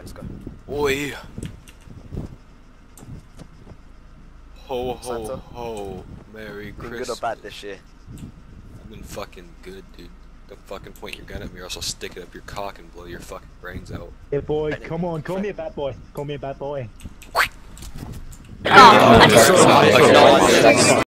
let's go. Oi. Ho ho Santa? ho. Merry Christmas. good or bad this year? I've been fucking good, dude. Don't fucking point your gun at me or else I'll stick it up your cock and blow your fucking brains out. Yeah, boy, come on, call me a bad boy. Call me a bad boy. Oh,